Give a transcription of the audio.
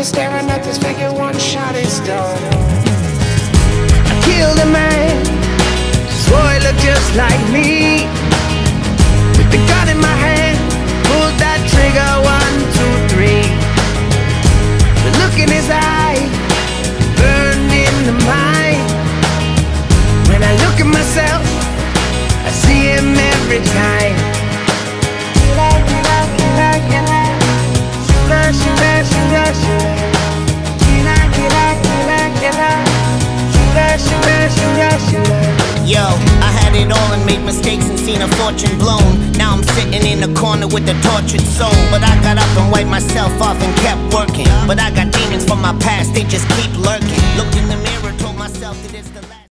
is staring at this figure, one shot is done. I killed a man, swore he looked just like me. With the gun in my hand, pulled that trigger, one, two, three. The look in his eye, it all and made mistakes and seen a fortune blown. Now I'm sitting in a corner with a tortured soul. But I got up and wiped myself off and kept working. But I got demons from my past, they just keep lurking. Looked in the mirror, told myself that it's the last.